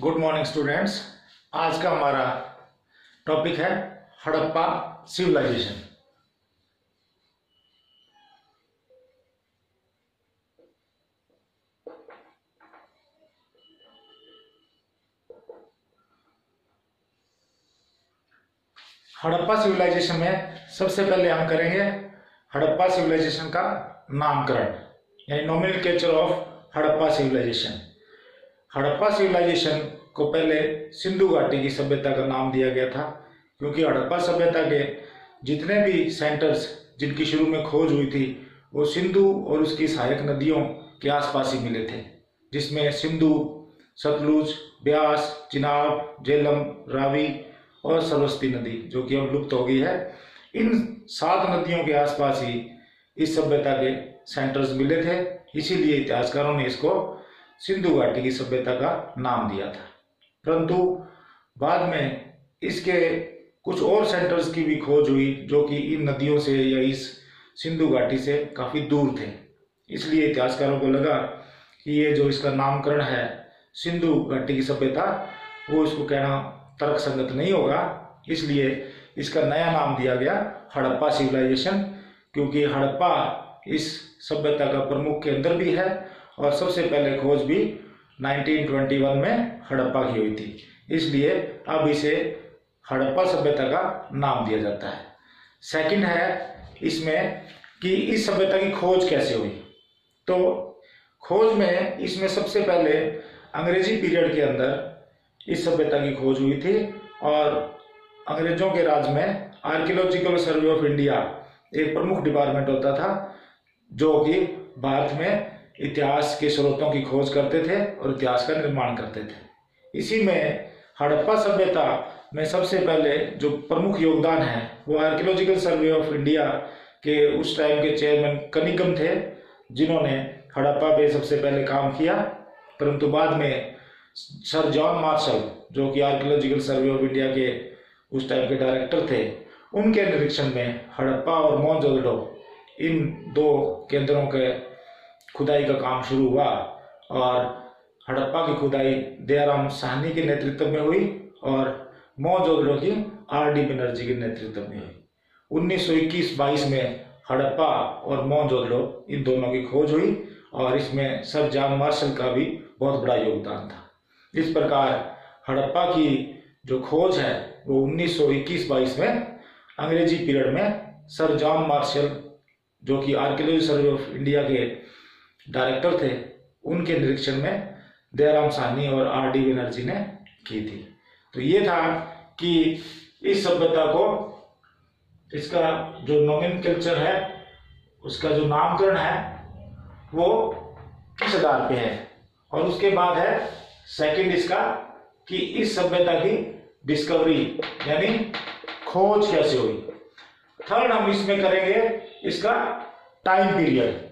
Good morning students आज का हमारा टॉपिक है हड़प्पा सिविलाइजेशन हड़प्पा सिविलाइजेशन में सबसे पहले हम करेंगे हड़प्पा सिविलाइजेशन का नामकरण, यानी nominal of Harappa civilisation Harappa civilisation को पहले सिंधु घाटी की सभ्यता का नाम दिया गया था, क्योंकि हड़प्पा सभ्यता के जितने भी सेंटर्स जिनकी शुरू में खोज हुई थी, वो सिंधु और उसकी सहायक नदियों के आसपास ही मिले थे, जिसमें सिंधु, सतलुज, ब्यास, चिनाब, जेलम, रावी और सरस्वती नदी, जो कि अब लुप्त हो गई है, इन सात नदियों के आसपास ही इस सभ्यता के सेंटर्स मिले थे, इसीलिए इतिहासकारों ने इसको सिंधु घाटी की सभ्यता का नाम दिया था। परंतु बाद में इसके कुछ और सेंटर्स की भी खोज हुई, जो कि इन नदियों से या इस सिंधु घाटी से काफ़ी दूर थे। इसलिए इतिहासकारों को लगा कि ये जो इसका नामकरण है, सिंधु घाटी की सभ्यता, वो इसको कहना तर्क संगत नहीं होगा। इसलिए इसका नया नाम दिया गया हड़प्पा सिविलाइजेशन क्योंकि हड़प्पा इस सभ्यता का प्रमुख केंद्र भी है और सबसे पहले खोज भी 1921 में हड़प्पा की हुई थी। इसलिए अब इसे हड़प्पा सभ्यता का नाम दिया जाता है। सेकंड है इसमें कि इस सभ्यता की खोज कैसे हुई? तो खोज में इसमें सबसे पहले अंग्रेज़ी पीरियड के अंदर इस सभ्यता की खोज हुई थी और अंग्रेज़ों के राज में आर्कियोलॉजिकल सर्वे ऑफ़ इंडिया एक प्रमुख डिपार्टमेंट होता था, जो कि भारत में इतिहास के स्रोतों की खोज करते थे और इतिहास का निर्माण करते थे। इसी में हड़प्पा सभ्यता में सबसे पहले जो प्रमुख योगदान है, वो आर्कियोलॉजिकल सर्वे ऑफ़ इंडिया के उस टाइम के चेयरमैन कनिकम थे, जिन्होंने हड़प्पा पे सबसे पहले काम किया। परंतु बाद में सर जॉन मार्शल, जो कि आर्कियोलॉजिकल सर्वे ऑफ़ इंडिया के उस टाइम के डायरेक्टर थे, उनके निरीक्षण में हड़प्पा और मोहनजोदड़ो इन दो केंद्रों के खुदाई का काम शुरू हुआ और हड़प्पा की खुदाई दयाराम साहनी के नेतृत्व में हुई और मोहजोदड़ो की आर डी बनर्जी के नेतृत्व में हुई। 1921-22 में हड़प्पा और मोहजोदड़ो इन दोनों की खोज हुई और इसमें सर जॉन मार्शल का भी बहुत बड़ा योगदान था। इस प्रकार हड़प्पा की जो खोज है, वो 1921-22 में अंग्रेज़ी पीरियड में सर जॉन मार्शल, जो कि आर्कियोलॉजी सर्वे ऑफ़ इंडिया के डायरेक्टर थे, उनके निरीक्षण में दयाराम साहनी और आर डी बनर्जी ने की थी। तो ये था कि इस सभ्यता को इसका जो नोमिन कल्चर है, उसका जो नामकरण है, वो किस आधार पे है? और उसके बाद है सेकंड इसका कि इस सभ्यता की डिस्कवरी यानी खोज कैसे हुई? थर्ड हम इसमें करेंगे इसका टाइम पीरियड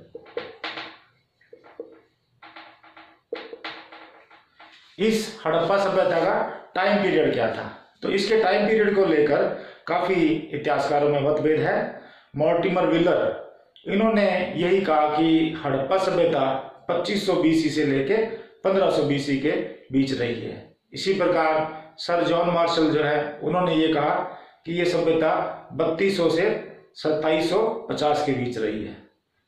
इस हड़प्पा सभ्यता का टाइम पीरियड क्या था? तो इसके टाइम पीरियड को लेकर काफ़ी इतिहासकारों में मतभेद है। मॉर्टिमर विलर, इन्होंने यही कहा कि हड़प्पा सभ्यता 2500 बीसी से लेके 1500 बीसी के बीच रही है। इसी प्रकार सर जॉन मार्शल जो है, उन्होंने ये कहा कि ये सभ्यता 3200 से 2750 के बीच रही है।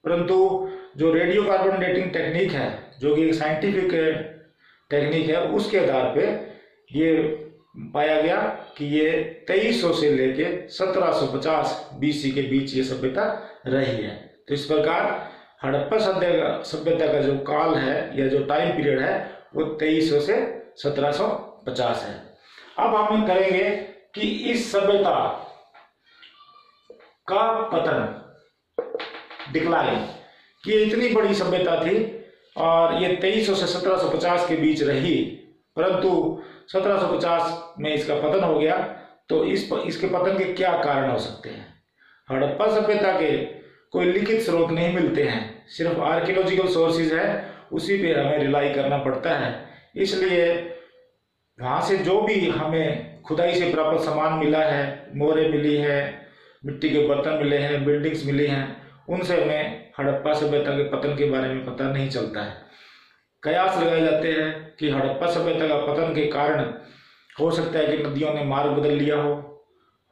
परंतु जो रेडियो कार्बन डेटिंग टेक्निक है, जो कि एक साइंटिफिक टेक्निक है, उसके आधार पे ये पाया गया कि ये 2300 से लेके 1750 बीसी के बीच ये सभ्यता रही है। तो इस प्रकार हड़प्पा सभ्यता का जो काल है या जो टाइम पीरियड है, वो 2300 से 1750 है। अब हम करेंगे कि इस सभ्यता का पतन डिक्लाइन कि इतनी बड़ी सभ्यता थी और ये 2300 से 1750 के बीच रही, परंतु 1750 में इसका पतन हो गया तो इस इसके पतन के क्या कारण हो सकते हैं? हड़प्पा सभ्यता के कोई लिखित स्रोत नहीं मिलते हैं। सिर्फ़ आर्कियोलॉजिकल सोर्सेज है, उसी पे हमें रिलाई करना पड़ता है। इसलिए वहाँ से जो भी हमें खुदाई से प्राप्त सामान मिला है मोरे मिली है, मिट्टी के बर्तन मिले हैं, बिल्डिंग्स मिली हैं उनसे हमें हड़प्पा सभ्यता के पतन के बारे में पता नहीं चलता है। कयास लगाए जाते हैं कि हड़प्पा सभ्यता का पतन के कारण हो सकता है कि नदियों ने मार्ग बदल लिया हो।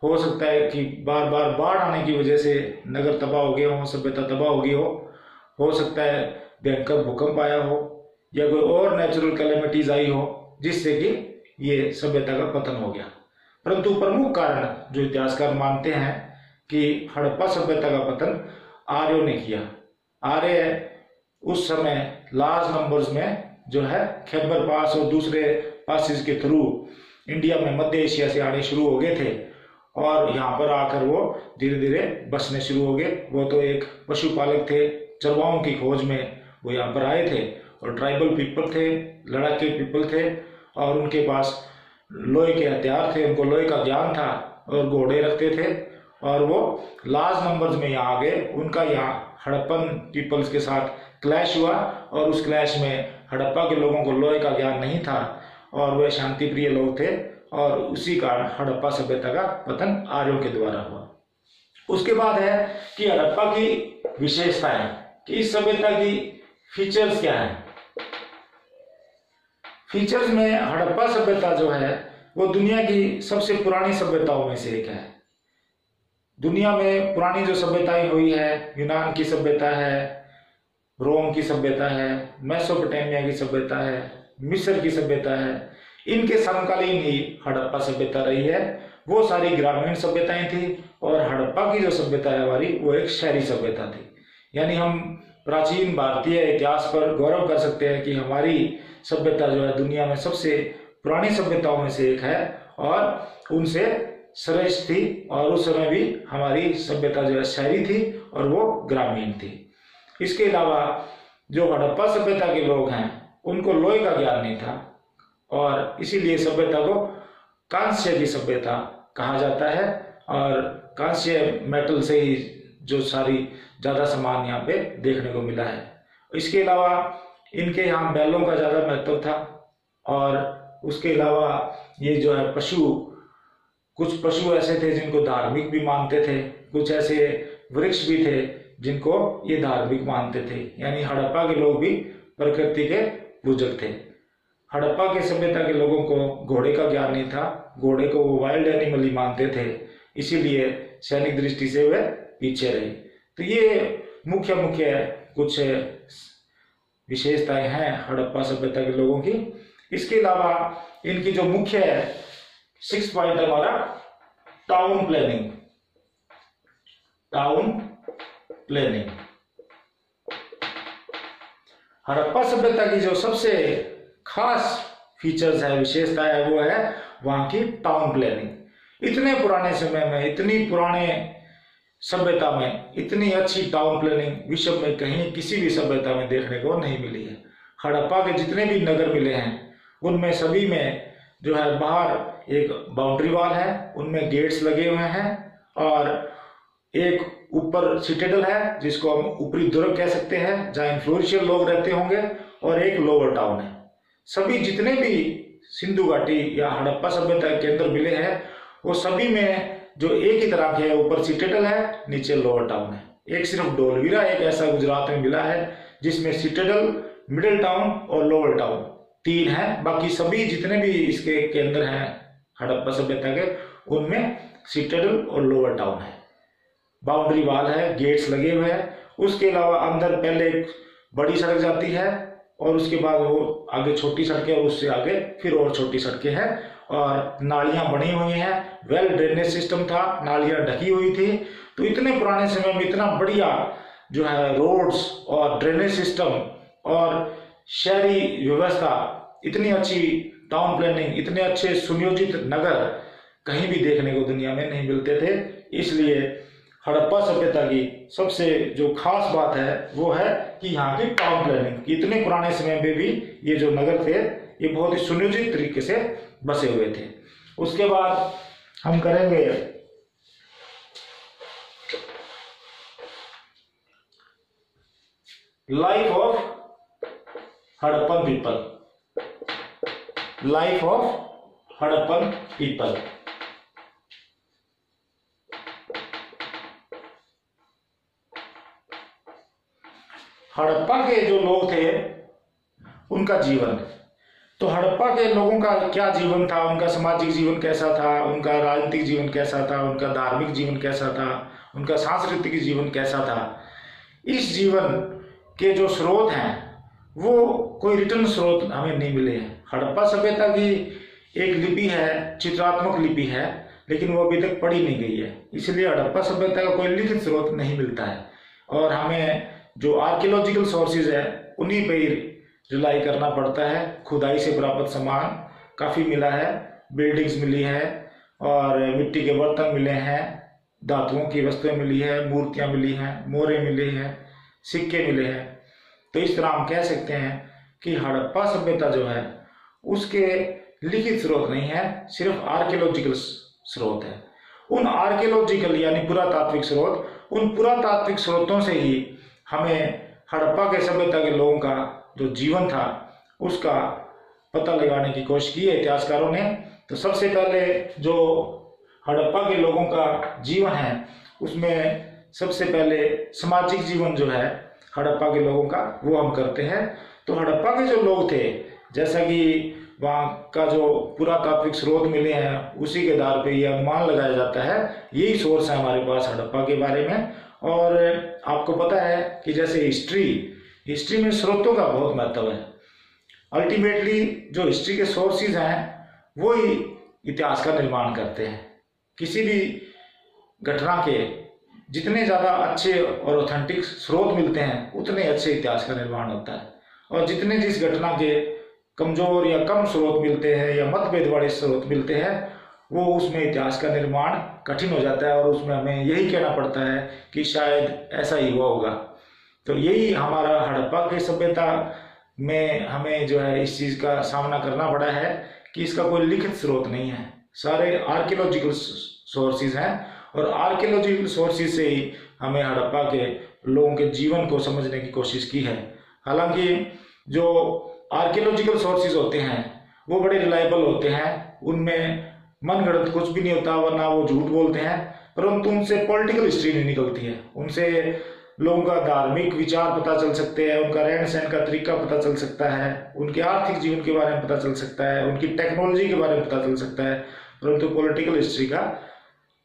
हो सकता है कि बार बार बाढ़ आने की वजह से नगर तबाह हो गया हो, सभ्यता तबाह हो गई हो। हो सकता है भयंकर भूकंप आया हो या कोई और नेचुरल कैलेमिटीज आई हो, जिससे कि ये सभ्यता का पतन हो गया। परंतु प्रमुख कारण जो इतिहासकार मानते हैं कि हड़प्पा सभ्यता का पतन आर्यों ने किया। आर्य उस समय लार्ज नंबर्स में जो है खैबर पास और दूसरे पासिस के थ्रू इंडिया में मध्य एशिया से आने शुरू हो गए थे और यहाँ पर आकर वो धीरे धीरे बसने शुरू हो गए। वो तो एक पशुपालक थे चरवाओं की खोज में वो यहाँ पर आए थे और ट्राइबल पीपल थे, लड़ाके पीपल थे और उनके पास लोहे के हथियार थे, उनको लोहे का ज्ञान था और घोड़े रखते थे। और वो लार्ज नंबर्स में यहाँ आ गए उनका यहाँ हड़प्पन पीपल्स के साथ क्लैश हुआ और उस क्लैश में हड़प्पा के लोगों को लोहे का ज्ञान नहीं था और वे शांति प्रिय लोग थे और उसी कारण हड़प्पा सभ्यता का पतन आर्यों के द्वारा हुआ। उसके बाद है कि हड़प्पा की विशेषताएँ, कि इस सभ्यता की फीचर्स क्या है? फीचर्स में हड़प्पा सभ्यता जो है, वो दुनिया की सबसे पुरानी सभ्यताओं में से एक है। दुनिया में पुरानी जो सभ्यताएँ हुई है, यूनान की सभ्यता है, रोम की सभ्यता है, मैसोपोटामिया की सभ्यता है, मिस्र की सभ्यता है, इनके समकालीन ही हड़प्पा सभ्यता रही है। वो सारी ग्रामीण सभ्यताएँ थी और हड़प्पा की जो सभ्यता है हमारी, वो एक शहरी सभ्यता थी। यानी हम प्राचीन भारतीय इतिहास पर गौरव कर सकते हैं कि हमारी सभ्यता जो है दुनिया में सबसे पुरानी सभ्यताओं में से एक है और उनसे श्रेष्ठ थी और उस समय भी हमारी सभ्यता जो है शहरी थी और वो ग्रामीण थी। इसके अलावा जो हड़प्पा सभ्यता के लोग हैं, उनको लोहे का ज्ञान नहीं था और इसीलिए सभ्यता को कांस्य की सभ्यता कहा जाता है और कांस्य मेटल से ही जो सारी ज़्यादा सामान यहाँ पे देखने को मिला है। इसके अलावा इनके यहाँ बैलों का ज़्यादा महत्व था और उसके अलावा ये जो है पशु कुछ पशु ऐसे थे जिनको धार्मिक भी मानते थे, कुछ ऐसे वृक्ष भी थे जिनको ये धार्मिक मानते थे। यानी हड़प्पा के लोग भी प्रकृति के पूजक थे। हड़प्पा के सभ्यता के लोगों को घोड़े का ज्ञान नहीं था, घोड़े को वो वाइल्ड एनिमल ही मानते थे, इसीलिए सैनिक दृष्टि से वे पीछे रहे। तो ये मुख्य मुख्य कुछ विशेषताएँ हैं हड़प्पा सभ्यता के लोगों की। इसके अलावा इनकी जो मुख्य सिक्स पॉइंट हमारा town planning town planning Harappa सभ्यता की जो सबसे खास फीचर्स है विशेषता है, वो है वहाँ की टाउन प्लानिंग इतने पुराने समय में, इतनी पुराने सभ्यता में, इतनी अच्छी टाउन प्लानिंग विश्व में कहीं किसी भी सभ्यता में देखने को नहीं मिली है। हड़प्पा के जितने भी नगर मिले हैं, उनमें सभी में जो है बाहर एक बाउंड्री वॉल है, उनमें गेट्स लगे हुए हैं और एक ऊपर सिटेडल है, जिसको हम ऊपरी दुर्ग कह सकते हैं, जहाँ इन्फ्लुएंशियल लोग रहते होंगे, और एक लोअर टाउन है। सभी जितने भी सिंधु घाटी या हड़प्पा सभ्यता के अंदर मिले हैं, वो सभी में जो एक ही तरह के है, ऊपर सिटेडल है, नीचे लोअर टाउन है। एक सिर्फ़ डोलवीरा, एक ऐसा गुजरात में मिला है, जिसमें सिटेडल मिडिल टाउन और लोअर टाउन तीन है। बाकी सभी जितने भी इसके केंद्र हैं हड़प्पा सभ्यता के, उनमें सिटेडल और लोअर टाउन है। बाउंड्री वाल है गेट्स लगे हुए हैं। उसके अलावा अंदर पहले एक बड़ी सड़क जाती है और उसके बाद वो आगे छोटी सड़कें और उससे आगे फिर और छोटी सड़कें हैं और नालियाँ बनी हुई हैं। वेल ड्रेनेज सिस्टम था, नालियाँ ढकी हुई थी। तो इतने पुराने समय में इतना बढ़िया जो है रोड्स और ड्रेनेज सिस्टम और शहरी व्यवस्था इतनी अच्छी टाउन प्लानिंग इतने अच्छे सुनियोजित नगर कहीं भी देखने को दुनिया में नहीं मिलते थे, इसलिए हड़प्पा सभ्यता की सबसे जो खास बात है, वो है कि यहाँ की टाउन प्लानिंग इतने पुराने समय में भी ये जो नगर थे, ये बहुत ही सुनियोजित तरीके से बसे हुए थे। उसके बाद हम करेंगे life of Harappan people. Life of Harappan people Harappa के जो लोग थे, उनका जीवन। तो हड़प्पा के लोगों का क्या जीवन था? उनका सामाजिक जीवन कैसा था? उनका राजनीतिक जीवन कैसा था? उनका धार्मिक जीवन कैसा था? उनका सांस्कृतिक जीवन कैसा था? इस जीवन के जो स्रोत हैं वो कोई रिटर्न स्रोत हमें नहीं मिले हैं। हड़प्पा सभ्यता की एक लिपि है, चित्रात्मक लिपि है, लेकिन वो अभी तक पढ़ी नहीं गई है। इसलिए हड़प्पा सभ्यता का कोई लिखित स्रोत नहीं मिलता है। और हमें जो आर्कियोलॉजिकल सोर्सेज है, उन्हीं पर ही रिलाई करना पड़ता है। खुदाई से प्राप्त सामान काफ़ी मिला है बिल्डिंग्स मिली है, और मिट्टी के बर्तन मिले हैं, धातुओं की वस्तुएँ मिली है, मूर्तियाँ मिली हैं, मोरे मिले हैं, सिक्के मिले हैं। तो इस तरह हम कह सकते हैं कि हड़प्पा सभ्यता जो है, उसके लिखित स्रोत नहीं है, सिर्फ़ आर्कियोलॉजिकल स्रोत है। उन आर्कियोलॉजिकल यानी पुरातात्विक स्रोत, उन पुरातात्विक स्रोतों से ही हमें हड़प्पा के सभ्यता के लोगों का जो जीवन था, उसका पता लगाने की कोशिश की है इतिहासकारों ने। तो सबसे पहले जो हड़प्पा के लोगों का जीवन है, उसमें सबसे पहले सामाजिक जीवन जो है हड़प्पा के लोगों का वो हम करते हैं। तो हड़प्पा के जो लोग थे, जैसा कि वहाँ का जो पुरातात्विक स्रोत मिले हैं, उसी के आधार पे ये अनुमान लगाया जाता है। यही सोर्स है हमारे पास हड़प्पा के बारे में। और आपको पता है कि जैसे हिस्ट्री हिस्ट्री में स्रोतों का बहुत महत्व है। अल्टीमेटली जो हिस्ट्री के सोर्सेज हैं, वो ही इतिहास का निर्माण करते हैं। किसी भी घटना के जितने ज़्यादा अच्छे और ऑथेंटिक स्रोत मिलते हैं, उतने अच्छे इतिहास का निर्माण होता है। और जितने जिस घटना के कमज़ोर या कम स्रोत मिलते हैं या मतभेद वाले स्रोत मिलते हैं, वो उसमें इतिहास का निर्माण कठिन हो जाता है और उसमें हमें यही कहना पड़ता है कि शायद ऐसा ही हुआ होगा। तो यही हमारा हड़प्पा की सभ्यता में हमें जो है इस चीज़ का सामना करना पड़ा है कि इसका कोई लिखित स्रोत नहीं है। सारे आर्कियोलॉजिकल सोर्सेज हैं। और आर्कियोलॉजिकल सोर्सेज से ही हमें हड़प्पा के लोगों के जीवन को समझने की कोशिश की है। हालाँकि जो आर्कियोलॉजिकल सोर्सेज होते हैं, वो बड़े रिलायबल होते हैं। उनमें मन गणत कुछ भी नहीं होता, वरना वो झूठ बोलते हैं। परंतु उनसे पॉलिटिकल हिस्ट्री नहीं निकलती है। उनसे लोगों का धार्मिक विचार पता चल सकते हैं, उनका रहन सहन का तरीका पता चल सकता है, उनके आर्थिक जीवन के बारे में पता चल सकता है, उनकी टेक्नोलॉजी के बारे में पता चल सकता है। परंतु पॉलिटिकल हिस्ट्री का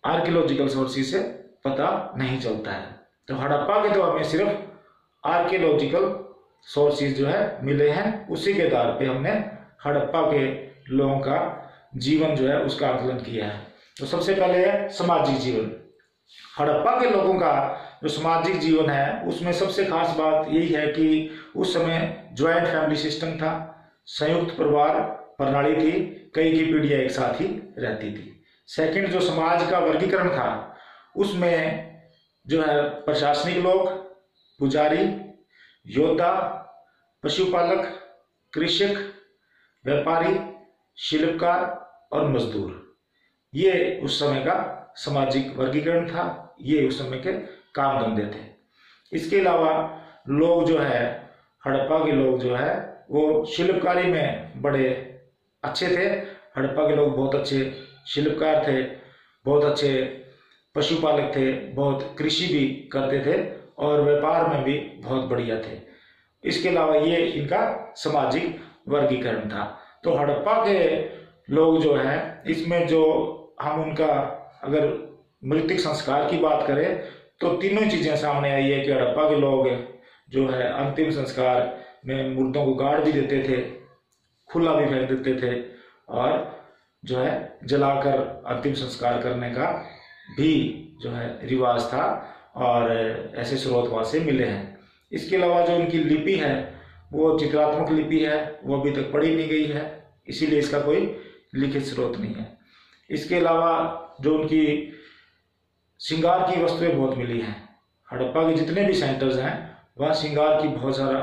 आर्कियोलॉजिकल सोर्सेज से पता नहीं चलता है। तो हड़प्पा के दौर में सिर्फ़ आर्कियोलॉजिकल सोर्सेज जो है मिले हैं, उसी के आधार पे हमने हड़प्पा के लोगों का जीवन जो है उसका आकलन किया है। तो सबसे पहले है सामाजिक जीवन। हड़प्पा के लोगों का जो सामाजिक जीवन है, उसमें सबसे खास बात यही है कि उस समय ज्वाइंट फैमिली सिस्टम था। संयुक्त परिवार प्रणाली थी, कई की पीढ़ियाँ एक साथ ही रहती थी। सेकंड जो समाज का वर्गीकरण था, उसमें जो है प्रशासनिक लोग, पुजारी, योद्धा, पशुपालक, कृषक, व्यापारी, शिल्पकार और मजदूर। ये उस समय का सामाजिक वर्गीकरण था, ये उस समय के काम धंधे थे। इसके अलावा लोग जो है, हड़प्पा के लोग जो है, वो शिल्पकारी में बड़े अच्छे थे। हड़प्पा के लोग बहुत अच्छे शिल्पकार थे, बहुत अच्छे पशुपालक थे, बहुत कृषि भी करते थे और व्यापार में भी बहुत बढ़िया थे। इसके अलावा ये इनका सामाजिक वर्गीकरण था। तो हड़प्पा के लोग जो हैं, इसमें जो हम उनका अगर मृतिक संस्कार की बात करें तो तीनों चीज़ें सामने आई है कि हड़प्पा के लोग जो है, अंतिम संस्कार में मुर्दों को गाड़ भी देते थे, खुला भी फेंक देते थे और जो है, जलाकर अंतिम संस्कार करने का भी जो है, रिवाज था और ऐसे स्रोत वहाँ से मिले हैं। इसके अलावा जो उनकी लिपि है, वो चित्रात्मक लिपि है, वो अभी तक पढ़ी नहीं गई है, इसीलिए इसका कोई लिखित स्रोत नहीं है। इसके अलावा जो उनकी श्रृंगार की वस्तुएँ बहुत मिली हैं, हड़प्पा के जितने भी सेंटर्स हैं, वहाँ श्रृंगार की बहुत सारा,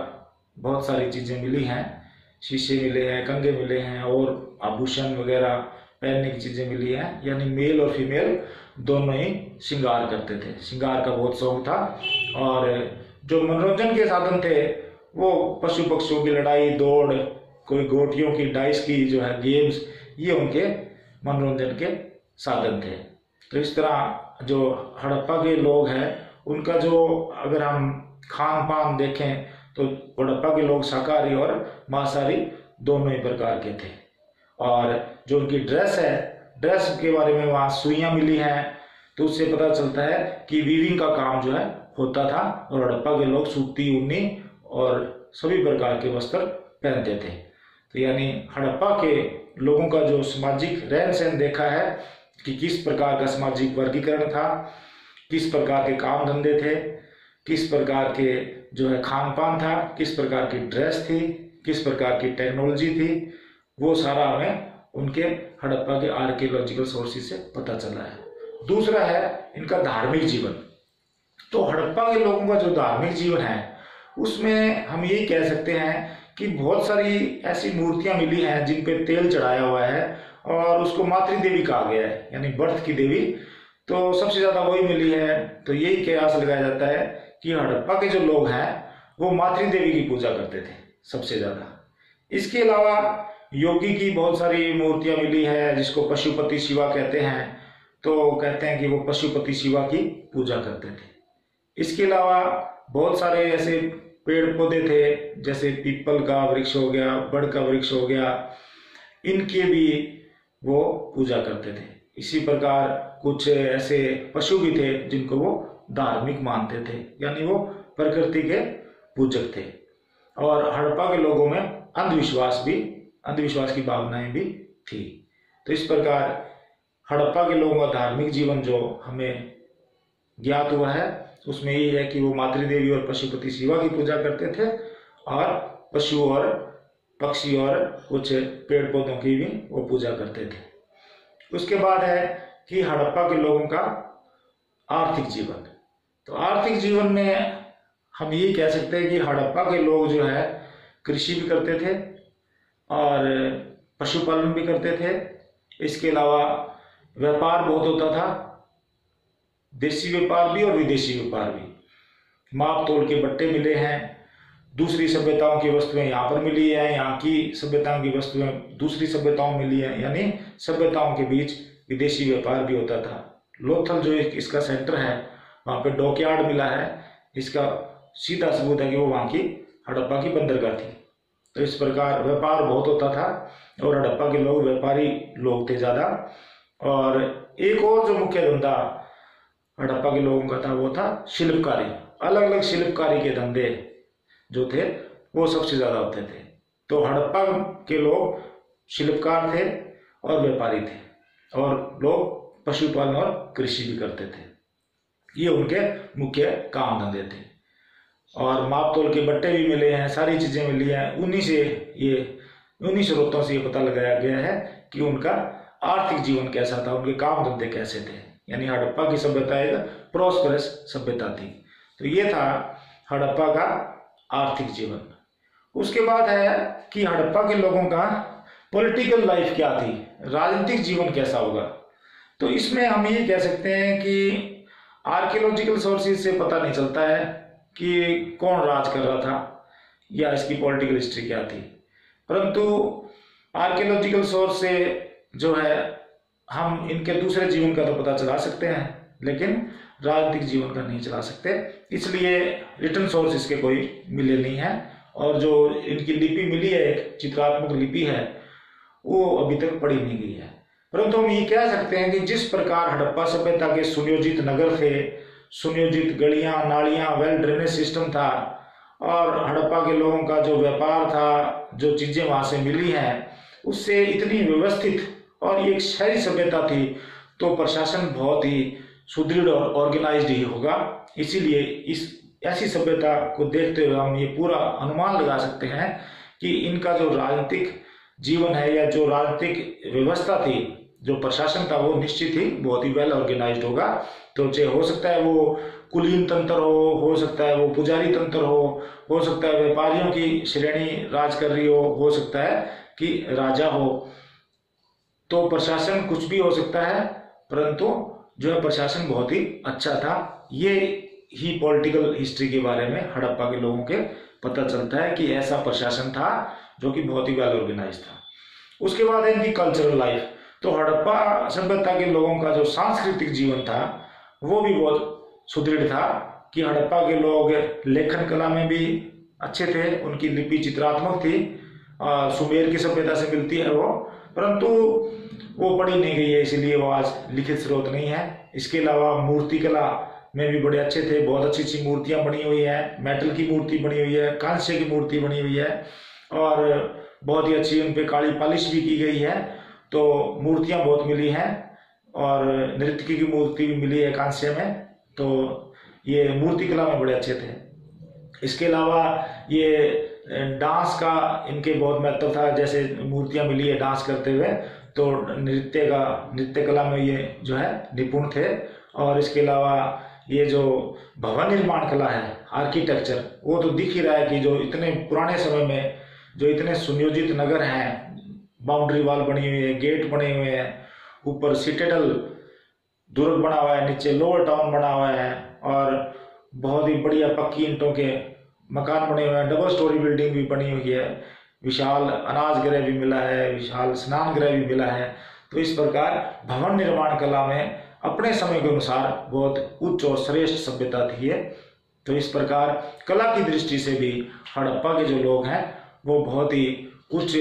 बहुत सारी चीज़ें मिली हैं। शीशे मिले हैं कंगे मिले हैं और आभूषण वगैरह पहनने की चीज़ें मिली हैं, यानी मेल और फीमेल दोनों ही श्रृंगार करते थे। श्रृंगार का बहुत शौक था और जो मनोरंजन के साधन थे, वो पशु पक्षियों की लड़ाई, दौड़, कोई गोटियों की डाइस की जो है गेम्स ये उनके मनोरंजन के साधन थे। तो इस तरह जो हड़प्पा के लोग हैं, उनका जो अगर हम खान पान देखें तो हड़प्पा के लोग शाकाहारी और मांसाहारी दोनों ही प्रकार के थे। और जो उनकी ड्रेस है ड्रेस के बारे में वहाँ सुइयाँ मिली हैं तो उससे पता चलता है कि वीविंग का काम जो है, होता था और हड़प्पा के लोग सूती, ऊनी और सभी प्रकार के वस्त्र पहनते थे। तो यानी हड़प्पा के लोगों का जो सामाजिक रहन सहन देखा है कि किस प्रकार का सामाजिक वर्गीकरण था, किस प्रकार के काम धंधे थे, किस प्रकार के जो है खान पान था, किस प्रकार की ड्रेस थी, किस प्रकार की टेक्नोलॉजी थी वो सारा हमें उनके हड़प्पा के आर्कियोलॉजिकल सोर्सेज से पता चला है। दूसरा है इनका धार्मिक जीवन। तो हड़प्पा के लोगों का जो धार्मिक जीवन है, उसमें हम यही कह सकते हैं कि बहुत सारी ऐसी मूर्तियाँ मिली हैं जिन पे तेल चढ़ाया हुआ है और उसको मातृ देवी कहा गया है, यानी बर्थ की देवी। तो सबसे ज़्यादा वही मिली है। तो यही कयास लगाया जाता है कि हड़प्पा के जो लोग हैं, वो मातृ देवी की पूजा करते थे सबसे ज़्यादा। इसके अलावा योगी की बहुत सारी मूर्तियाँ मिली है, जिसको पशुपति शिवा कहते हैं। तो कहते हैं कि वो पशुपति शिवा की पूजा करते थे। इसके अलावा बहुत सारे ऐसे पेड़ पौधे थे, जैसे पीपल का वृक्ष हो गया, बड़ का वृक्ष हो गया, इनके भी वो पूजा करते थे। इसी प्रकार कुछ ऐसे पशु भी थे, जिनको वो धार्मिक मानते थे, यानी वो प्रकृति के पूजक थे। और हड़प्पा के लोगों में अंधविश्वास भी अंधविश्वास की भावनाएँ भी थी। तो इस प्रकार हड़प्पा के लोगों का धार्मिक जीवन जो हमें ज्ञात हुआ है, उसमें ये है कि वो मातृदेवी और पशुपति शिवा की पूजा करते थे और पशु और पक्षी और कुछ पेड़ पौधों की भी वो पूजा करते थे। उसके बाद है कि हड़प्पा के लोगों का आर्थिक जीवन। तो आर्थिक जीवन में हम ये कह सकते हैं कि हड़प्पा के लोग जो है, कृषि भी करते थे और पशुपालन भी करते थे। इसके अलावा व्यापार बहुत होता था, देसी व्यापार भी और विदेशी व्यापार भी। माप तोल के बट्टे मिले हैं, दूसरी सभ्यताओं की वस्तुएँ यहाँ पर मिली है, यहाँ की सभ्यताओं की वस्तुएँ दूसरी सभ्यताओं मिली है, यानी सभ्यताओं के बीच विदेशी व्यापार भी होता था। लोथल जो इसका सेंटर है, वहाँ पे डॉकयार्ड मिला है। इसका सीधा सबूत है कि वो वहाँ की हड़प्पा की बंदरगाह थी। तो इस प्रकार व्यापार बहुत होता था और हड़प्पा के लोग व्यापारी लोग थे ज़्यादा। और एक और जो मुख्य धंधा हड़प्पा के लोगों का था, वो था शिल्पकारी। अलग अलग शिल्पकारी के धंधे जो थे, वो सबसे ज़्यादा होते थे। तो हड़प्पा के लोग शिल्पकार थे और व्यापारी थे और लोग पशुपालन और कृषि भी करते थे। ये उनके मुख्य काम धंधे थे। और माप तोल के बट्टे भी मिले हैं, सारी चीज़ें मिली हैं। उन्हीं से ये, उन्हीं स्रोतों से ये पता लगाया गया है कि उनका आर्थिक जीवन कैसा था, उनके काम धंधे कैसे थे। यानी हड़प्पा की सभ्यता एक प्रोस्परस सभ्यता थी। तो ये था हड़प्पा का आर्थिक जीवन। उसके बाद है कि हड़प्पा के लोगों का पॉलिटिकल लाइफ क्या थी, राजनीतिक जीवन कैसा होगा। तो इसमें हम ये कह सकते हैं कि आर्कियोलॉजिकल सोर्सेज से पता नहीं चलता है कि कौन राज कर रहा था, या इसकी पॉलिटिकल हिस्ट्री क्या थी। परंतु आर्कियोलॉजिकल सोर्स से जो है, हम इनके दूसरे जीवन का तो पता चला सकते हैं, लेकिन राजनीतिक जीवन का नहीं चला सकते। इसलिए रिटर्न सोर्स इसके कोई मिले नहीं है, और जो इनकी लिपि मिली है, एक चित्रात्मक लिपि है, वो अभी तक पढ़ी नहीं गई है। परंतु हम ये कह सकते हैं कि जिस प्रकार हड़प्पा सभ्यता के सुनियोजित नगर थे सुनियोजित गलियाँ नालियाँ वेल ड्रेनेज सिस्टम था और हड़प्पा के लोगों का जो व्यापार था, जो चीज़ें वहाँ से मिली हैं, उससे इतनी व्यवस्थित और एक शहरी सभ्यता थी तो प्रशासन बहुत ही सुदृढ़ और ऑर्गेनाइज्ड ही होगा। इसीलिए इस, ऐसी सभ्यता को देखते हुए हम ये पूरा अनुमान लगा सकते हैं कि इनका जो राजनीतिक जीवन है या जो राजनीतिक व्यवस्था थी जो प्रशासन था वो निश्चित ही बहुत ही वेल ऑर्गेनाइज होगा। तो चाहे हो सकता है वो कुलीन तंत्र हो हो सकता है वो पुजारी तंत्र हो हो सकता है व्यापारियों की श्रेणी राज कर रही हो हो सकता है कि राजा हो। तो प्रशासन कुछ भी हो सकता है, परंतु जो है प्रशासन बहुत ही अच्छा था। ये ही पॉलिटिकल हिस्ट्री के बारे में हड़प्पा के लोगों के पता चलता है कि ऐसा प्रशासन था जो कि बहुत ही वेल ऑर्गेनाइज था। उसके बाद है इनकी कल्चरल लाइफ तो हड़प्पा सभ्यता के लोगों का जो सांस्कृतिक जीवन था वो भी बहुत सुदृढ़ था कि हड़प्पा के लोग लेखन कला में भी अच्छे थे उनकी लिपि चित्रात्मक थी आ, सुमेर की सभ्यता से मिलती है वो परंतु वो पढ़ी नहीं गई है इसीलिए वो आज लिखित स्रोत नहीं है। इसके अलावा मूर्ति कला में भी बड़े अच्छे थे बहुत अच्छी अच्छी मूर्तियाँ बनी हुई है मेटल की मूर्ति बनी हुई है कांस्य की मूर्ति बनी हुई है और बहुत ही अच्छी उन पर काली पालिश भी की गई है। तो मूर्तियाँ बहुत मिली हैं और नृत्य की मूर्ति मिली है कांस्य में तो ये मूर्ति कला में बड़े अच्छे थे। इसके अलावा ये डांस का इनके बहुत महत्व था, जैसे मूर्तियाँ मिली है डांस करते हुए तो नृत्य का, नृत्य कला में ये जो है, निपुण थे। और इसके अलावा ये जो भवन निर्माण कला है आर्किटेक्चर वो तो दिख ही रहा है कि जो इतने पुराने समय में, जो इतने सुनियोजित नगर हैं बाउंड्री वॉल बनी हुई है, गेट बने हुए हैं, ऊपर सिटेडल दुर्ग बना हुआ है, नीचे लोअर टाउन बना हुआ है और बहुत ही बढ़िया पक्की ईंटों के मकान बने हुए हैं डबल स्टोरी बिल्डिंग भी बनी हुई है, विशाल अनाज गृह भी मिला है, विशाल स्नान गृह भी मिला है। तो इस प्रकार भवन निर्माण कला में अपने समय के अनुसार बहुत उच्च और श्रेष्ठ सभ्यता थी है तो इस प्रकार कला की दृष्टि से भी हड़प्पा के जो लोग हैं, वो बहुत ही उच्च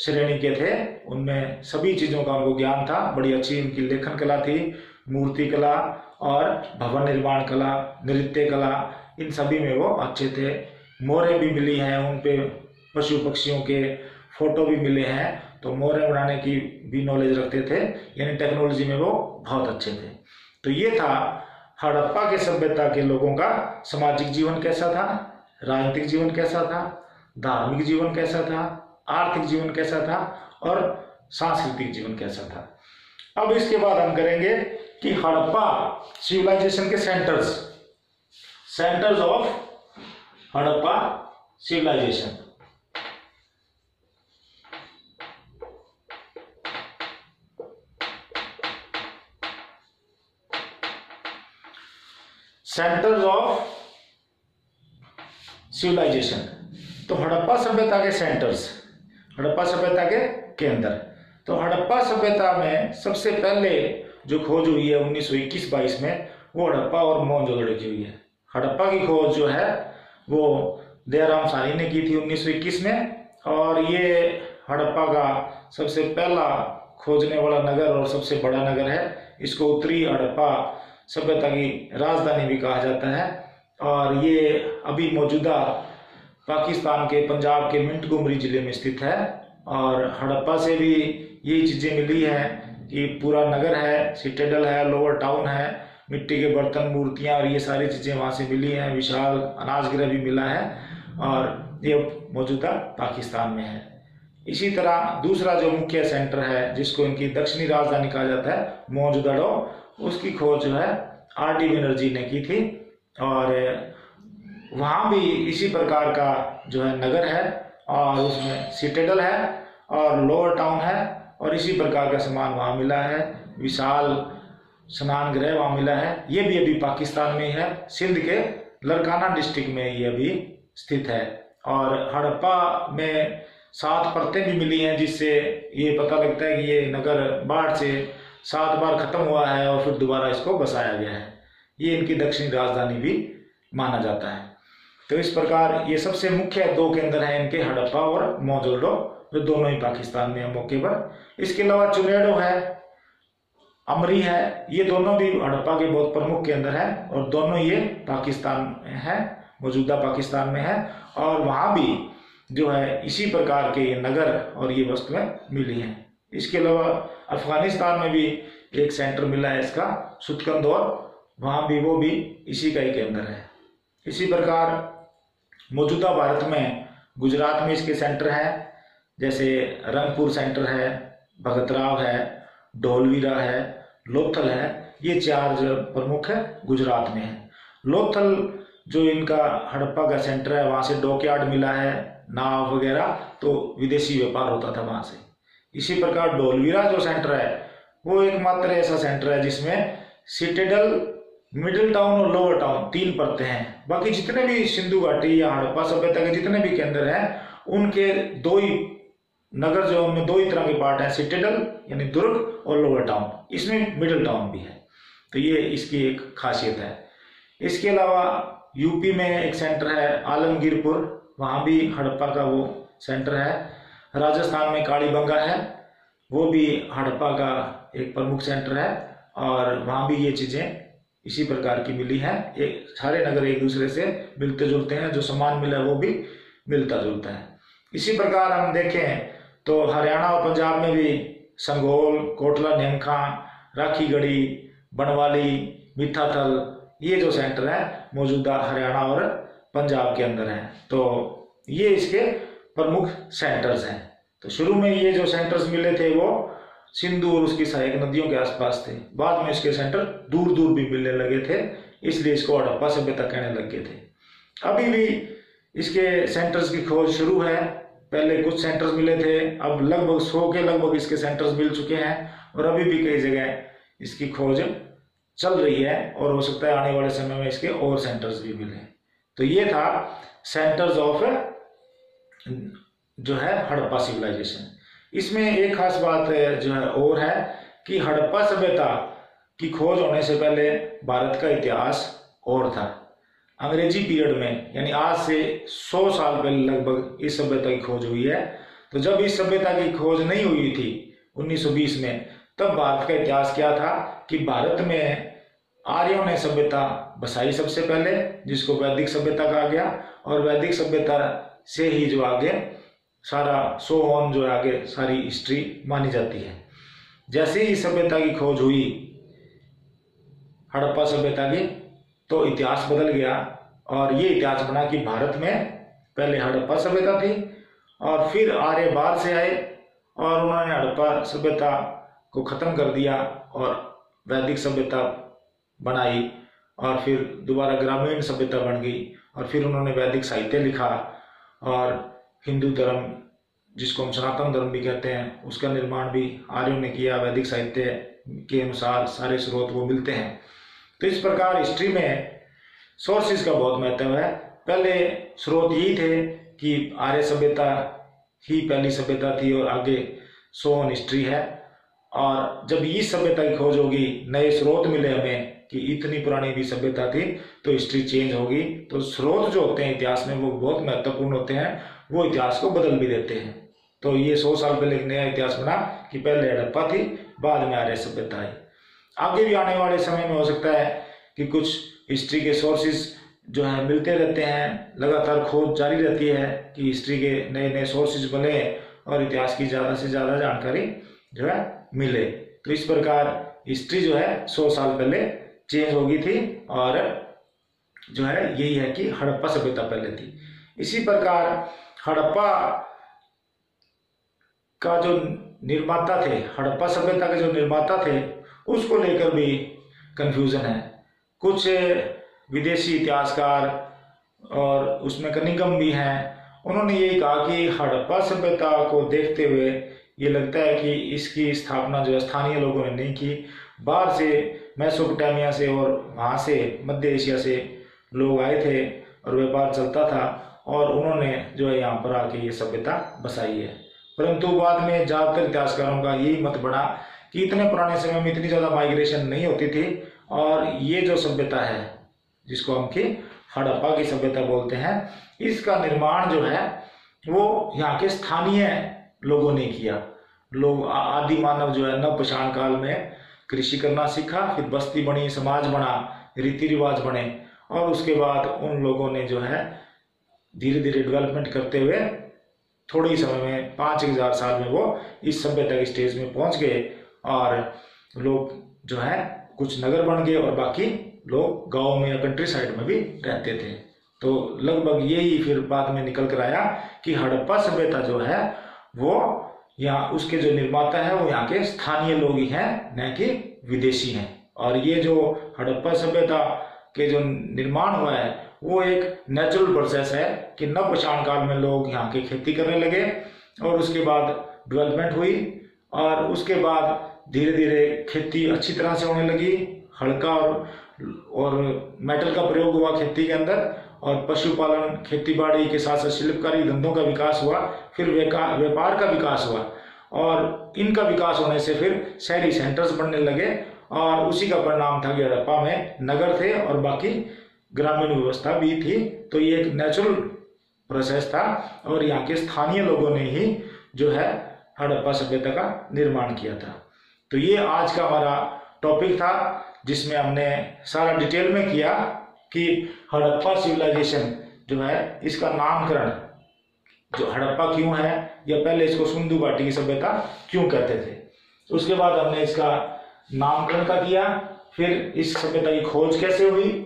श्रेणी के थे, उनमें सभी चीज़ों का उनको ज्ञान था। बड़ी अच्छी उनकी लेखन कला थी, मूर्ति कला और भवन निर्माण कला, नृत्य कला, इन सभी में वो अच्छे थे। मोरे भी मिली हैं, उन पे पशु पक्षियों के फ़ोटो भी मिले हैं तो मोरे बनाने की भी नॉलेज रखते थे, यानी टेक्नोलॉजी में वो बहुत अच्छे थे। तो ये था हड़प्पा के सभ्यता के लोगों का सामाजिक जीवन कैसा था, राजनीतिक जीवन कैसा था, धार्मिक जीवन कैसा था आर्थिक जीवन कैसा था और सांस्कृतिक जीवन कैसा था। अब इसके बाद हम करेंगे कि हड़प्पा सिविलाइजेशन के centres centres of Harappa civilisation centres of civilisation तो हड़प्पा सभ्यता के सेंटर्स हड़प्पा सभ्यता के केंद्र तो हड़प्पा सभ्यता में सबसे पहले जो खोज हुई है 1921-22 में, वो हड़प्पा और मोहनजोदड़ो की हुई है। हड़प्पा की खोज जो है, वो दयाराम सानी ने की थी 1921 में, और ये हड़प्पा का सबसे पहला खोजने वाला नगर और सबसे बड़ा नगर है। इसको उत्तरी हड़प्पा सभ्यता की राजधानी भी कहा जाता है। और ये अभी मौजूदा पाकिस्तान के, पंजाब के मिंट गुमरी ज़िले में स्थित है और हड़प्पा से भी यही चीज़ें मिली हैं कि पूरा नगर है, सिटेडल है, लोअर टाउन है, मिट्टी के बर्तन, मूर्तियाँ और ये सारी चीज़ें वहाँ से मिली हैं, विशाल अनाज गृह भी मिला है और ये मौजूदा पाकिस्तान में है। इसी तरह दूसरा जो मुख्य सेंटर है, जिसको इनकी दक्षिणी राजधानी कहा जाता है मोहजोदड़ो उसकी खोज जो है, आर डी बनर्जी ने की थी और वहाँ भी इसी प्रकार का जो है नगर है और उसमें सिटेडल है और लोअर टाउन है और इसी प्रकार का सामान वहाँ मिला है, विशाल स्नान गृह वहाँ मिला है। ये भी अभी पाकिस्तान में ही है, सिंध के लड़काना डिस्ट्रिक्ट में ये अभी स्थित है। और हड़प्पा में सात परतें भी मिली हैं जिससे ये पता लगता है कि ये नगर बाढ़ से सात बार खत्म हुआ है और फिर दोबारा इसको बसाया गया है। ये इनकी दक्षिणी राजधानी भी माना जाता है। तो इस प्रकार ये सबसे मुख्य दो केंद्र हैं इनके, हड़प्पा और मोजोडो जो दोनों ही पाकिस्तान में है मौके पर। इसके अलावा चुनेडो है, अमरी है, ये दोनों भी हड़प्पा के बहुत प्रमुख केंद्र हैं और दोनों ये पाकिस्तान है, मौजूदा पाकिस्तान में है और वहाँ भी जो है इसी प्रकार के ये नगर और ये वस्तुएँ मिली हैं। इसके अलावा अफ़गानिस्तान में भी एक सेंटर मिला है इसका सुतकंदौर वहाँ भी वो भी इसी का ही केंद्र है। इसी प्रकार मौजूदा भारत में गुजरात में इसके सेंटर हैं, जैसे रंगपुर सेंटर है, भगतराव है ढोलवीरा है लोथल है, ये चार जो प्रमुख है, गुजरात में है। लोथल जो इनका हड़प्पा का सेंटर है, वहाँ से डॉकयार्ड मिला है, नाव वगैरह तो विदेशी व्यापार होता था वहाँ से। इसी प्रकार डोलवीरा जो सेंटर है, वो एकमात्र ऐसा सेंटर है जिसमें सिटेडल मिडिल टाउन और लोअर टाउन तीन परतें हैं। बाकी जितने भी सिंधु घाटी या हड़प्पा सभ्यता के जितने भी केंद्र हैं, उनके दो ही नगर जो उनमें दो ही तरह के पार्ट हैं, सिटेडल यानी दुर्ग और लोअर टाउन। इसमें मिडिल टाउन भी है। तो ये इसकी एक खासियत है। इसके अलावा यूपी में एक सेंटर है, आलमगीरपुर। वहाँ भी हड़प्पा का वो सेंटर है। राजस्थान में कालीबंगा है। वो भी हड़प्पा का एक प्रमुख सेंटर है। और वहाँ भी ये चीज़ें इसी प्रकार की मिली है। एक सारे नगर एक दूसरे से मिलते जुलते हैं, जो सामान मिला वो भी मिलता जुलता है। इसी प्रकार हम देखें तो हरियाणा और पंजाब में भी संगोल, कोटला, नेमखा, राखीगढ़ी, बनवाली मिठाथल ये जो सेंटर है, मौजूदा हरियाणा और पंजाब के अंदर है। तो ये इसके प्रमुख सेंटर्स हैं। तो शुरू में ये जो सेंटर्स मिले थे वो सिंधु और उसकी सहायक नदियों के आसपास थे। बाद में इसके सेंटर दूर दूर भी मिलने लगे थे, इसलिए इसको हड़प्पा सभ्यता कहने लग गए थे। अभी भी इसके सेंटर्स की खोज शुरू है। पहले कुछ सेंटर्स मिले थे, अब लगभग सौ के लगभग इसके सेंटर्स मिल चुके हैं और अभी भी कई जगह इसकी खोज चल रही है और हो सकता है आने वाले समय में इसके और सेंटर्स भी मिले। तो ये था सेंटर्स ऑफ़ जो है, हड़प्पा सिविलाइजेशन इसमें एक खास बात जो है, और है कि हड़प्पा सभ्यता की खोज होने से पहले भारत का इतिहास और था। अंग्रेज़ी पीरियड में, यानी आज से 100 साल पहले लगभग इस सभ्यता की खोज हुई है। तो जब इस सभ्यता की खोज नहीं हुई थी 1920 में, तब भारत का इतिहास क्या था कि भारत में आर्यों ने सभ्यता बसाई सबसे पहले, जिसको वैदिक सभ्यता कहा गया, और वैदिक सभ्यता से ही जो आगे सारा सो ऑन जो है आगे सारी हिस्ट्री मानी जाती है। जैसे ही सभ्यता की खोज हुई, हड़प्पा सभ्यता की तो इतिहास बदल गया और ये इतिहास बना कि भारत में पहले हड़प्पा सभ्यता थी और फिर आर्य बाहर से आए और उन्होंने हड़प्पा सभ्यता को खत्म कर दिया और वैदिक सभ्यता बनाई और फिर दोबारा ग्रामीण सभ्यता बन गई और फिर उन्होंने वैदिक साहित्य लिखा और हिंदू धर्म, जिसको हम सनातन धर्म भी कहते हैं, उसका निर्माण भी आर्यों ने किया, वैदिक साहित्य के अनुसार सारे स्रोत वो मिलते हैं। तो इस प्रकार हिस्ट्री में सोर्सेज का बहुत महत्व है। पहले स्रोत यही थे कि आर्य सभ्यता ही पहली सभ्यता थी और आगे सोन हिस्ट्री है। और जब इस सभ्यता की खोज होगी, नए स्रोत मिले हमें कि इतनी पुरानी भी सभ्यता थी तो हिस्ट्री चेंज होगी। तो स्रोत जो होते हैं इतिहास में, वो बहुत महत्वपूर्ण होते हैं। वो इतिहास को बदल भी देते हैं। तो ये सौ साल पहले एक नया इतिहास बना कि पहले हड़प्पा थी, बाद में आर्य सभ्यता आई आगे भी आने वाले समय में हो सकता है कि कुछ हिस्ट्री के सोर्सेज जो है, मिलते रहते हैं, लगातार खोज जारी रहती है कि हिस्ट्री के नए नए सोर्सेज बने और इतिहास की ज़्यादा से ज़्यादा जानकारी जो है, मिले। तो इस प्रकार हिस्ट्री जो है, सौ साल पहले चेंज हो गई थी और जो है, यही है कि हड़प्पा सभ्यता पहले थी। इसी प्रकार हड़प्पा का जो निर्माता थे, हड़प्पा सभ्यता के जो निर्माता थे, उसको लेकर भी कंफ्यूजन है। कुछ विदेशी इतिहासकार और उसमें कनिगम भी हैं, उन्होंने यही कहा कि हड़प्पा सभ्यता को देखते हुए ये लगता है कि इसकी स्थापना जो स्थानीय लोगों ने नहीं की। बाहर से, मैसोपोटामिया से और वहाँ से, मध्य एशिया से लोग आए थे और व्यापार चलता था। और उन्होंने जो है यहाँ पर आके ये सभ्यता बसाई है। परंतु बाद में ज़्यादातर इतिहासकारों का यही मत बना कि इतने पुराने समय में इतनी ज़्यादा माइग्रेशन नहीं होती थी और ये जो सभ्यता है, जिसको हम की हड़प्पा की सभ्यता बोलते हैं, इसका निर्माण जो है, वो यहाँ के स्थानीय लोगों ने किया। लोग आदि मानव जो है नवपशान काल में कृषि करना सीखा, फिर बस्ती बनी, समाज बना, रीति रिवाज बने और उसके बाद उन लोगों ने जो है धीरे धीरे डेवलपमेंट करते हुए थोड़े ही समय में पाँच हज़ार साल में वो इस सभ्यता के स्टेज में पहुँच गए और लोग जो है, कुछ नगर बन गए और बाकी लोग गाँव में या कंट्री साइड में भी रहते थे। तो लगभग यही फिर बाद में निकल कर आया कि हड़प्पा सभ्यता जो है, वो यहाँ उसके जो निर्माता है, वो यहाँ के स्थानीय लोग ही हैं, न कि विदेशी हैं। और ये जो हड़प्पा सभ्यता के जो निर्माण हुआ है वो एक नेचुरल प्रोसेस है कि नवपशान काल में लोग यहाँ की खेती करने लगे और उसके बाद डेवलपमेंट हुई और उसके बाद धीरे धीरे खेती अच्छी तरह से होने लगी हल्का और और मेटल का प्रयोग हुआ खेती के अंदर और पशुपालन खेती बाड़ी के साथ साथ शिल्पकारी धंधों का विकास हुआ, फिर व्यापार का विकास हुआ और इनका विकास होने से फिर शहरी सेंटर्स बनने लगे और उसी का परिणाम था कि हड़प्पा में नगर थे और बाकी ग्रामीण व्यवस्था भी थी तो ये एक नेचुरल प्रोसेस था और यहाँ के स्थानीय लोगों ने ही जो है हड़प्पा सभ्यता का निर्माण किया था। तो ये आज का हमारा टॉपिक था, जिसमें हमने सारा डिटेल में किया कि हड़प्पा सिविलाइजेशन जो है, इसका नामकरण जो हड़प्पा क्यों है, या पहले इसको सिंधु घाटी की सभ्यता क्यों कहते थे। उसके बाद हमने इसका नामकरण का किया, फिर इस सभ्यता की खोज कैसे हुई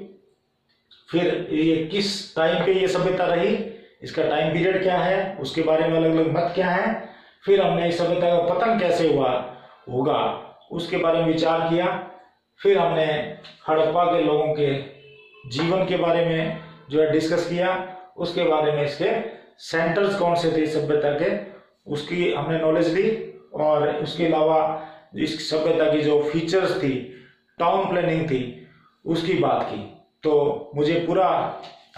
फिर ये किस टाइम पे ये सभ्यता रही? इसका टाइम पीरियड क्या है? उसके बारे में अलग अलग मत क्या है? फिर हमने इस सभ्यता का पतन कैसे हुआ? होगा। उसके बारे में विचार किया। फिर हमने हड़प्पा के लोगों के जीवन के बारे में जो है डिस्कस किया। उसके बारे में इसके सेंटर्स कौन से थे सभ्यता के? उसकी हमने नॉलेज ली और उसके अलावा इस सभ्यता की जो फीचर्स थी टाउन प्लानिंग थी, उसकी बात की। तो मुझे पूरा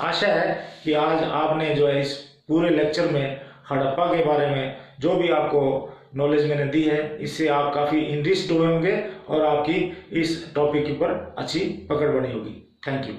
आशा है कि आज आपने जो है इस पूरे लेक्चर में, हड़प्पा के बारे में जो भी आपको नॉलेज मैंने दी है, इससे आप काफ़ी इंटरेस्ट हुए होंगे और आपकी इस टॉपिक पर अच्छी पकड़ बनी होगी। Thank you